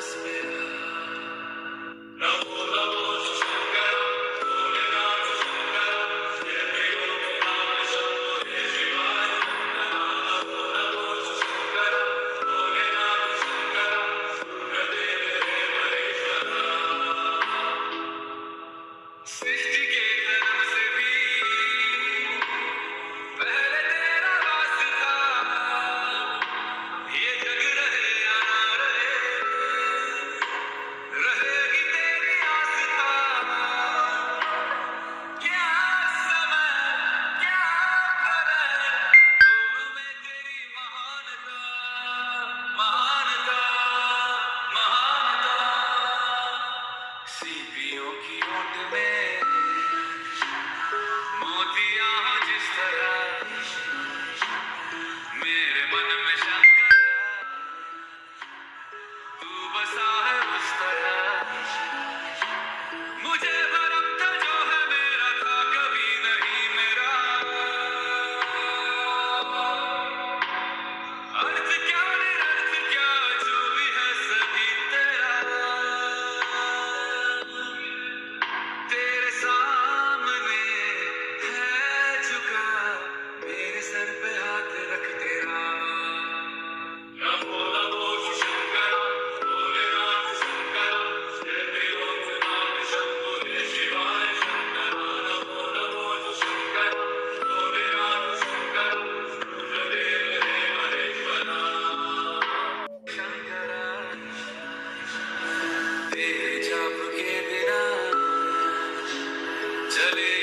Sim. admit चले